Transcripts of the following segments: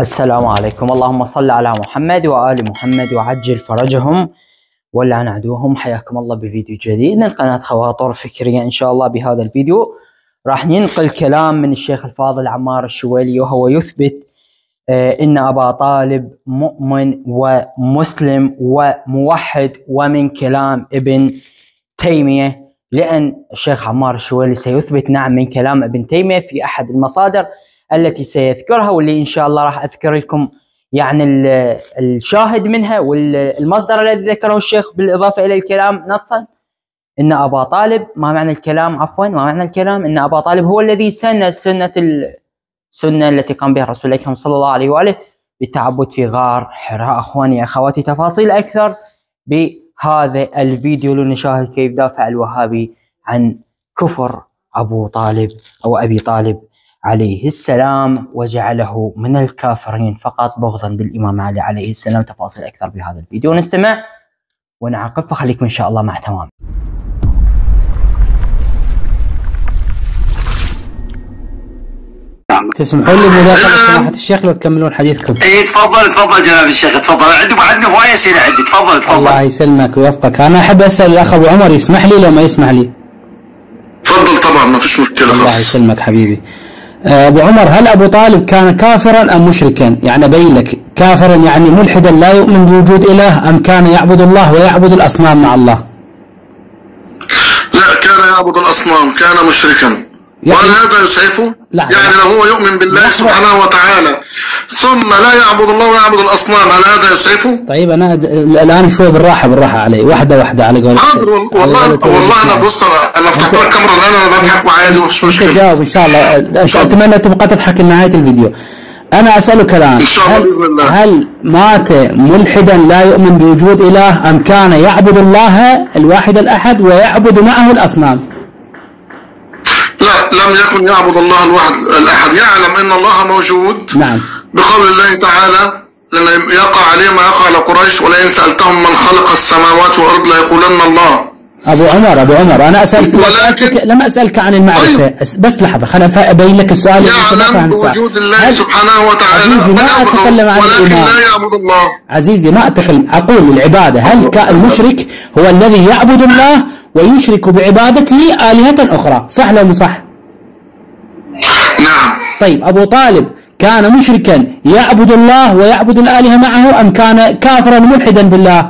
السلام عليكم. اللهم صل على محمد وآل محمد وعجل فرجهم ولعن عدوهم حياكم الله بفيديو جديد. من قناة خواطر فكرية إن شاء الله بهذا الفيديو. راح ننقل كلام من الشيخ الفاضل عمار الشويلي وهو يثبت آه، إن أبا طالب مؤمن ومسلم وموحد ومن كلام ابن تيمية. لأن الشيخ عمار الشويلي سيثبت نعم من كلام ابن تيمية في أحد المصادر. التي سيذكرها واللي إن شاء الله راح أذكر لكم يعني الشاهد منها والمصدر الذي ذكره الشيخ بالإضافة إلى الكلام نصا. إن أبا طالب ما معنى الكلام؟ عفوا ما معنى الكلام؟ إن أبا طالب هو الذي سن سنة السنة التي قام بها الرسول الأكرم صلى الله عليه وآله بالتعبد في غار حراء. أخواني أخواتي تفاصيل أكثر بهذا الفيديو لنشاهد كيف دافع الوهابي عن كفر أبو طالب أو أبي طالب عليه السلام وجعله من الكافرين فقط بغضا بالإمام علي عليه السلام تفاصيل أكثر بهذا الفيديو نستمع ونعقب فخليكم إن شاء الله مع تمام تسمحون لي مداخلة سماحة الشيخ لو تكملون حديثكم. إي تفضل تفضل جناب الشيخ تفضل عندي عندنا هواية اسئلة عندي تفضل تفضل. الله يسلمك ويوفقك، أنا أحب أسأل الأخ أبو عمر يسمح لي لو ما يسمح لي. تفضل طبعا ما فيش مشكلة خلاص. الله يسلمك حبيبي. آه، أبو عمر هل أبو طالب كان كافرا أم مشركا؟ يعني أبين لك كافرا يعني ملحدا لا يؤمن بوجود إله أم كان يعبد الله ويعبد الأصنام مع الله؟ لا كان يعبد الأصنام كان مشركا يعني وهل هذا يسعفه؟ يعني لو هو يؤمن بالله سبحانه وتعالى. ثم لا يعبد الله ويعبد الأصنام. هل هذا يسعفه؟ طيب أنا الآن شوي بالراحة بالراحة علي. واحدة واحدة على قولك حاضر والله والله أنا بص أنا فتحت لك الكاميرا الآن أنا بضحك وعادي مفيش مشكلة. جاوب ان شاء الله. أتمنى تبقى تضحك لنهايه الفيديو. أنا أسألك الآن ان شاء الله بإذن الله. هل مات ملحدا لا يؤمن بوجود إله أم كان يعبد الله الواحد الأحد ويعبد معه الأصنام؟ لا لم يكن يعبد الله الواحد الأحد. يعلم أن الله موجود نعم. بقول الله تعالى لأن يقع عليه ما يقع على قريش ولئن سألتهم من خلق السماوات والأرض ليقولن الله. أبو عمر أبو عمر أنا اسالك ولكن لم أسألك عن المعرفة طيب. بس لحظة خليني أبين لك السؤال يعلم بوجود الله سبحانه وتعالى عزيزي ما أتكلم عن ولكن لا يعبد الله. عزيزي ما أتكلم أقول العبادة. هل المشرك هو الذي يعبد الله ويشرك بعبادته آلهة أخرى صح لو صح؟ نعم طيب أبو طالب كان مشركا يعبد الله ويعبد الآلهة معه أم كان كافرا ملحدا بالله؟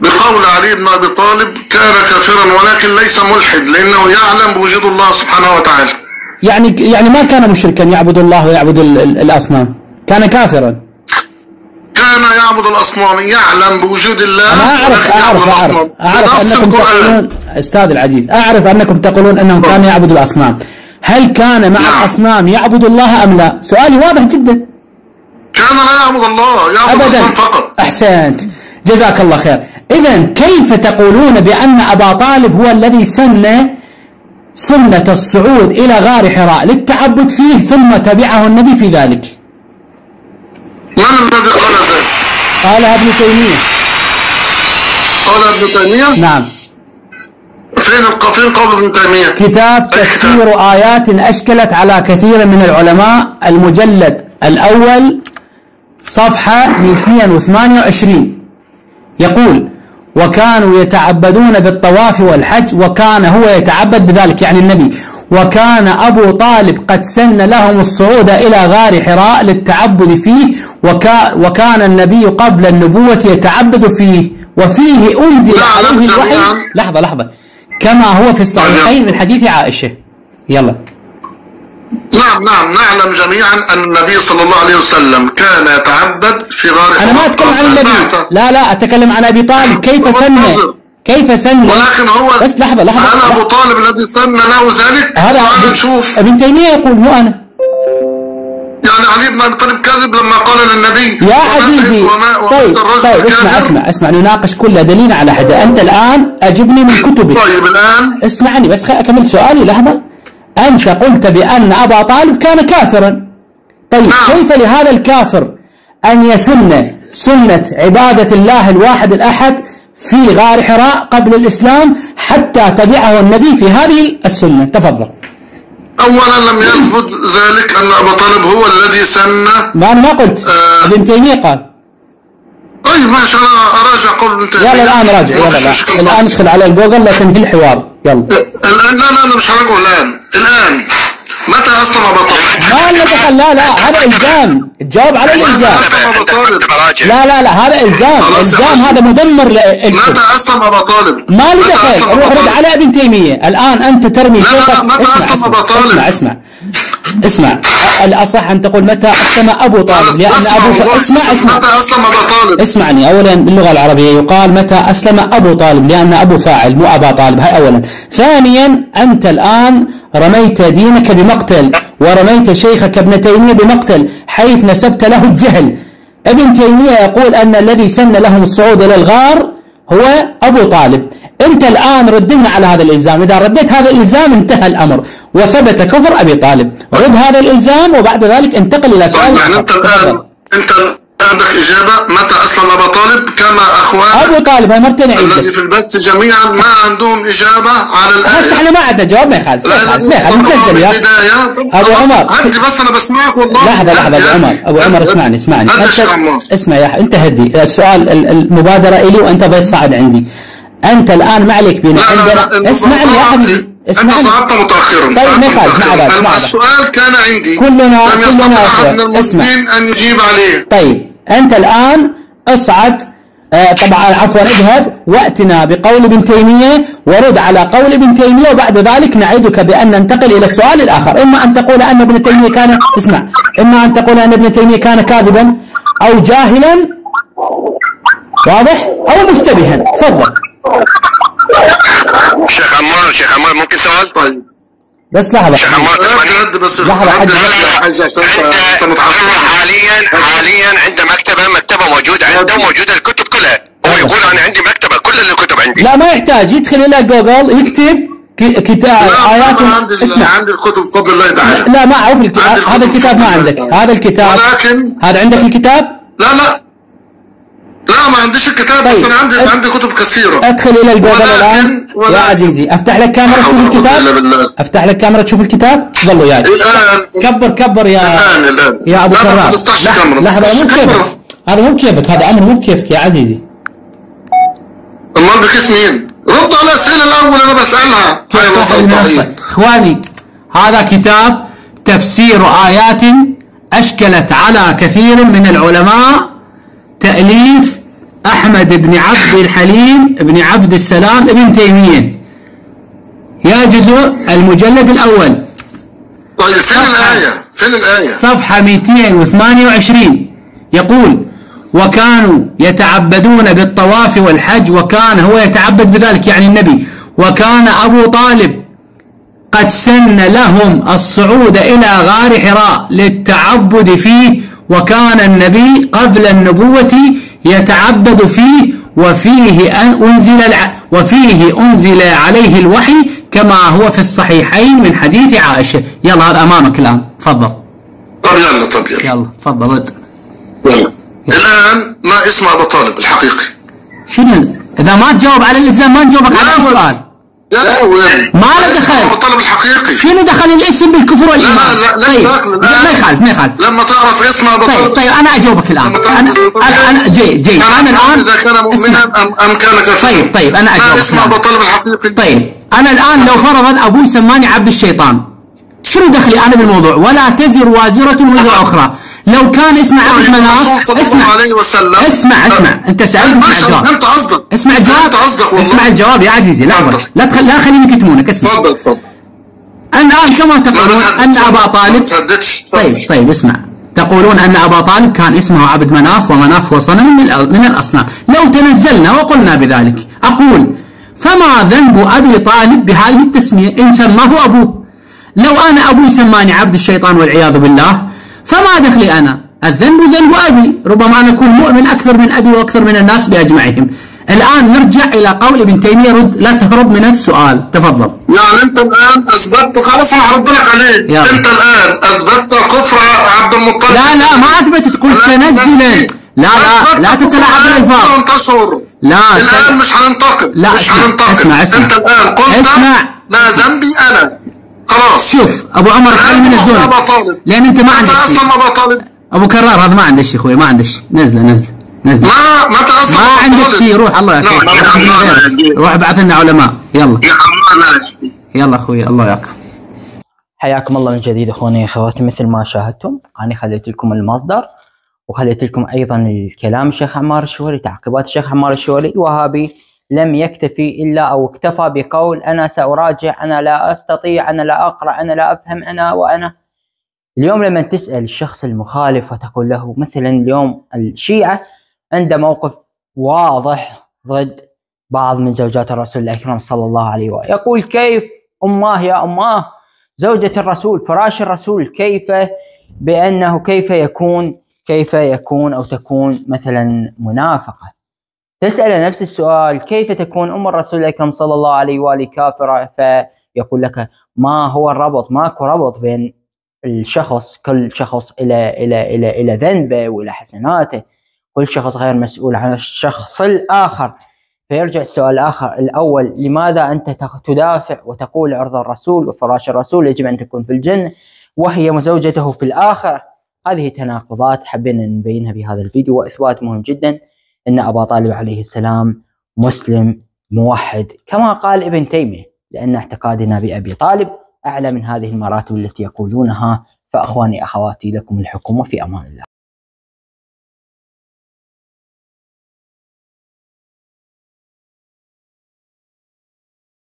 بقول علي بن أبي طالب كان كافرا ولكن ليس ملحد لأنه يعلم بوجود الله سبحانه وتعالى. يعني يعني ما كان مشركا يعبد الله ويعبد الأصنام، كان كافرا. كان يعبد الأصنام يعلم بوجود الله أنا أعرف أعرف أعرف, أعرف أنكم تقولون أستاذ العزيز أعرف أنكم تقولون انه كان يعبد الأصنام. هل كان مع نعم. الأصنام يعبد الله أم لا؟ سؤالي واضح جدا. كان لا يعبد الله يعبد الأصنام فقط. أحسنت. جزاك الله خير إذا كيف تقولون بأن أبا طالب هو الذي سن سنة الصعود إلى غار حراء للتعبد فيه ثم تبعه النبي في ذلك من الذي قال ذلك؟ قالها ابن تيمية. قال ابن تيمية؟ نعم. فين فين قول ابن تيمية؟ كتاب تفسير آيات أشكلت على كثير من العلماء. المجلد الأول صفحة 228 يقول وكانوا يتعبدون بالطواف والحج وكان هو يتعبد بذلك. يعني النبي وكان أبو طالب قد سن لهم الصعود إلى غار حراء للتعبد فيه وكا وكان النبي قبل النبوة يتعبد فيه وفيه أنزل عليه الوحي. لحظة لحظة. كما هو في الصحيحين من حديث عائشة. يلا. نعم نعم. نعلم جميعا أن النبي صلى الله عليه وسلم كان يتعبد في غار أنا ما أتكلم عن النبي. لا لا. أتكلم عن أبي طالب. كيف سن؟ كيف سن؟ ولكن هو بس لحظة لحظة هل أبو طالب الذي سن له ذلك هذا نشوف. ابن تيمية يقول مو أنا. يعني علي بن أبي طالب كذب لما قال للنبي يا عزيزي وما طيب طيب اسمع اسمع اسمع نناقش كل دليل على حده أنت الآن أجبني من كتبك. طيب الآن؟ اسمعني بس أكمل سؤالي لحظة. أنت قلت بأن أبا طالب كان كافرا. طيب نعم. كيف لهذا الكافر أن يسن سنة عبادة الله الواحد الأحد في غار حراء قبل الإسلام حتى تبعه النبي في هذه السنة. تفضل. اولا لم يثبت ذلك أن ابا طالب هو الذي سن. ما أنا ما قلت. آه. ابن تيمية قال. طيب ماشي أنا أراجع قول ابن تيمية. يلا الآن راجع يلا. الآن. ادخل على الجوجل لا تنهي الحوار. يلا. الآن لا لا أنا مش هراجعه الآن. الآن. متى اسلم ابا طالب؟ ما اللي دخل لا لا هذا إلزام. تجاوب على الإلزام. لا لا لا هذا إلزام. إلزام. هذا مدمر متى اسلم ابا طالب؟ ما لي دخل روح رد؟ على ابن تيميه الآن أنت ترمي لا، لا، متى اسمع أسلم اسمع أبا طالب؟ اسمع اسمع. اسمع. الأصح أن تقول متى اسلم أبو طالب لأن أبو اسمع اسمع. متى اسلم ابا طالب؟ اسمعني. اولا باللغة العربية يقال متى أسلم أبو طالب لأن أبو فاعل مو أبا طالب. هاي اولا. ثانيا أنت الآن رميت دينك بمقتل ورميت شيخك ابن تيمية بمقتل حيث نسبت له الجهل. ابن تيمية يقول أن الذي سن لهم الصعود إلى الغار هو أبو طالب. أنت الآن ردنا على هذا الإلزام. إذا رديت هذا الإلزام انتهى الأمر. وثبت كفر أبي طالب. رد هذا الإلزام وبعد ذلك انتقل إلى سؤال يعني أنت تفضل. الان انت عندك إجابة متى أسلم أبا طالب؟ كما اخوانك أبو طالب هاي مرتين الذي عيد في البث جميعا ما عندهم إجابة على هسه الايه إحنا ما عندنا جواب ما يخالف. ما يخالف. ما يخالف نتنزل يا. أبو عمر. هدي بس أنا بسمعك والله. لحظة لحظة أبو عمر. أبو عمر. اسمعني اسمعني. اسمع يا أنت هدي. السؤال ال- المبادرة إلي وأنت ضيف صاعد عندي. أنت الآن ما عليك بينا لا لا لا عندنا انت اسمعني يا حبيبي أنت اسمعني. صعدت متاخرا. طيب عبالك. السؤال كان عندي. كلنا- لم يستطع أحد من أخوان. المسلمين أن يجيب عليه. طيب. أنت الآن اصعد آه طبعا عفوا اذهب وأتنا بقول ابن تيمية ورد على قول ابن تيمية وبعد ذلك نعيدك بأن ننتقل إلى السؤال الآخر. إما أن تقول أن ابن تيمية كان اسمع إما أن تقول أن ابن تيمية كان كاذبا أو جاهلا واضح؟ أو مشتبها. تفضل. شيخ عمار شيخ عمار ممكن سؤال؟ طيب. بس لحظة؟ هدي بس لحظة، حد- هدي يا حاج عشان انت متعصب هو حاليا حاليا عنده مكتبة مكتبة موجودة عنده موجودة الكتب كلها. هو يقول أنا عندي مكتبة كل الكتب عندي. لا ما يحتاج. يدخل إلى جوجل يكتب ك- كتاب لا آيات. أنا عندي اسمع. عندي الكتب بفضل الله تعالى لا ما عندي هذا الكتاب ما عندك. هذا الكتاب. ولكن هذا عندك الكتاب؟ لا لا. لا ما عنديش الكتاب بس طيب. أنا عندي أد- عندي كتب كثيرة. أدخل إلى الجوجل ولكن- الآن. يا عزيزي أفتح لك كاميرا تشوف الكتاب. بالله. أفتح لك كاميرا تشوف الكتاب. تفضل وياي الان كبر كبر يا الان الآن. يا أبو لا ما كراس. تفتحش لح- كاميرا. لحظة مو كاميرا هذا مو بكيفك هذا أمر مو بكيفك يا عزيزي. امال بكيف مين؟ ردوا على الأسئلة الأول أنا بسألها. هاي صاحب وصلت إخواني هذا كتاب تفسير آيات أشكلت على كثير من العلماء تأليف أحمد بن عبد الحليم بن عبد السلام ابن تيمية يا جزء المجلد الأول طيب فين الآية؟ فين الآية؟ صفحة 228 يقول وكانوا يتعبدون بالطواف والحج وكان هو يتعبد بذلك يعني النبي وكان أبو طالب قد سن لهم الصعود إلى غار حراء للتعبد فيه وكان النبي قبل النبوة يتعبد فيه وفيه أن- أنزل. وفيه أنزل عليه الوحي كما هو في الصحيحين من حديث عائشة. يلا هذا أمامك الآن. تفضل. طب يلا طب يلا يلا تفضل. رد يلا. الآن ما اسم أبو طالب الحقيقي؟ شنو؟ إذا ما تجاوب على الالزام ما نجاوبك على السؤال؟ ما له دخل. ابو طالب الحقيقي. شنو دخل الاسم بالكفر والإيمان؟ لا، لا، طيب. دخل لا، ما يخالف ما يخالف. لما تعرف اسم ابو طيب طيب أنا أجاوبك الآن. أنا أنا. أنا جاي جاي. أنا أنا أفهم الان إذا كان مؤمنا اسمع. ام أم كان كافرا. طيب طيب أنا ما أجاوبك اسم الآن. ابو طالب الحقيقي؟ طيب أنا الآن لو فرضا أبوي سماني عبد الشيطان شنو دخلي أنا بالموضوع؟ ولا تزر وازرة وزر أخرى. لو كان اسمه عبد طيب، الرسول مناف صلى الله اسمع. عليه وسلم. اسمع اسمع. أنت سالت اسمع أنا الجواب فهمت قصدك. اسمع الجواب قصدك والله. اسمع الجواب يا عزيزي تفضل. لا تخل... لا خليهم يكتمونك اسمع تفضل تفضل. الآن كما ما تقولون أبا ما طالب. طيب طيب اسمع. تقولون أن أبا طالب كان اسمه عبد مناف ومناف هو صنم من الأصنام. لو تنزلنا وقلنا بذلك أقول فما ذنب أبي طالب بهذه التسمية؟ إن سماه أبوه. لو أنا أبوي سماني عبد الشيطان والعياذ بالله فما دخلي أنا؟ الذنب ذنب أبي. ربما أنا أكون مؤمن أكثر من أبي وأكثر من الناس بأجمعهم. الآن نرجع إلى قول ابن تيمية رد لا تهرب من السؤال. تفضل. يعني انت الآن اثبتت خلاص أنا هرد لك عليه يلا. أنت الآن أثبتت كفر عبد المطلب. لا لا ما أثبتت. قلت تنزلا لا لا لا تتلاعب بالالفاظ أنت اشهر لا الآن مش هننتقد لا مش هننتقد. اسمع اسمع. أنت الآن قلت اسمع. لا ذنبي أنا. خلاص. شوف أبو عمر خلي من الزون. لأن أنت ما عندك شيء. اسلم ابا طالب؟ أبو كرار هذا ما عنده شيء أخوي ما شيء. نزله نزله نزله ما متى اسلم ما عندك؟ شيء. روح الله يعافيك نعم، روح نعم،. نعم. روح ابعث لنا علماء. يلا. يلا أخوي الله يعافيك. حياكم الله من جديد أخواني أخواتي. مثل ما شاهدتم أنا خليت لكم المصدر وخليت لكم أيضا الكلام الشيخ عمار الشوري تعقيبات الشيخ عمار الشوري. الوهابي لم يكتفي إلا أو اكتفى بقول أنا سأراجع أنا لا أستطيع أنا لا أقرأ أنا لا أفهم أنا وأنا. اليوم لما تسأل الشخص المخالف وتقول له مثلا اليوم الشيعة عنده موقف واضح ضد بعض من زوجات الرسول الأكرم صلى الله عليه وآله. يقول كيف اماه يا اماه زوجة الرسول فراش الرسول كيف بأنه كيف يكون كيف يكون أو تكون مثلا منافقة؟ تسأل نفس السؤال كيف تكون أم الرسول الأكرم صلى الله عليه وآله كافرة؟ فيقول لك ما هو الربط ماكو ربط بين الشخص كل شخص إلى إلى إلى إلى ذنبه وإلى حسناته. كل شخص غير مسؤول عن الشخص الآخر. فيرجع السؤال الآخر الأول لماذا أنت تدافع وتقول عرض الرسول وفراش الرسول يجب أن تكون في الجنة وهي زوجته في الآخرة؟ هذه تناقضات حبينا نبينها بهذا الفيديو وإثبات مهم جدا أن أبا طالب عليه السلام مسلم موحد كما قال ابن تيمية لأن اعتقادنا بأبي طالب أعلى من هذه المراتب التي يقولونها. فأخواني أخواتي لكم الحكم وفي أمان الله.